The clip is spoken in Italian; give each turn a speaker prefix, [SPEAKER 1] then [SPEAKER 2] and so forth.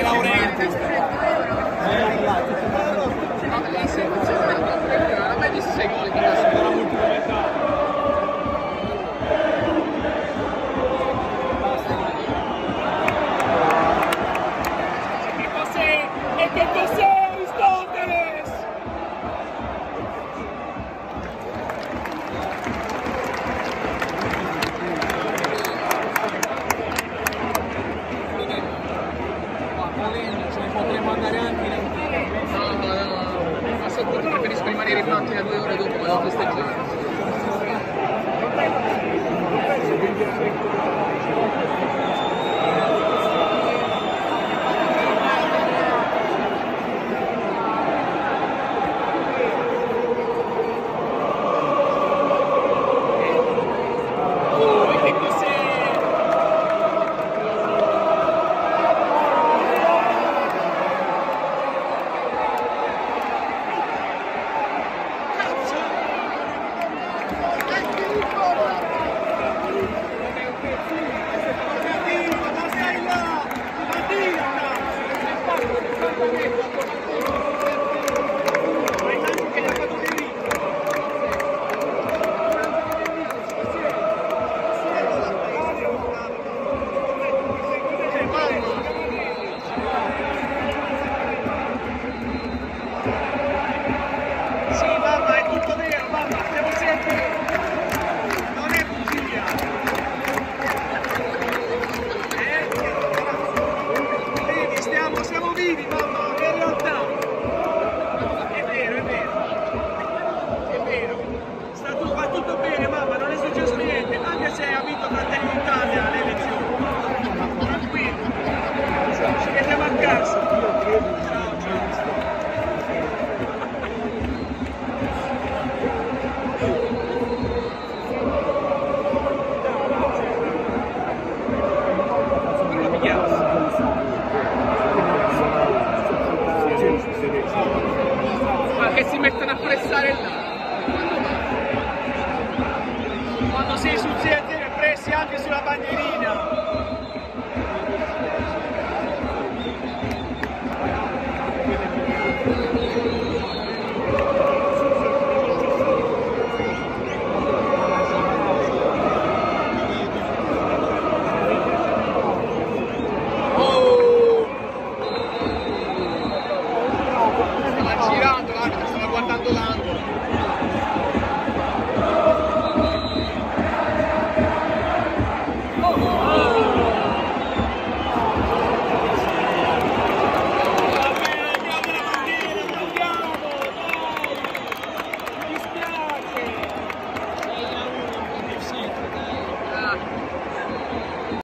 [SPEAKER 1] De Laurenti.
[SPEAKER 2] Ormai di 6 gol di classifica.
[SPEAKER 1] Basta.
[SPEAKER 2] Exactly, and they were able to. dare il
[SPEAKER 1] quando sei sul 0 pressi anche sulla bandierina.
[SPEAKER 2] Oh! Girando la corta do lado.